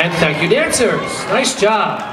And Thank you, dancers. Nice job.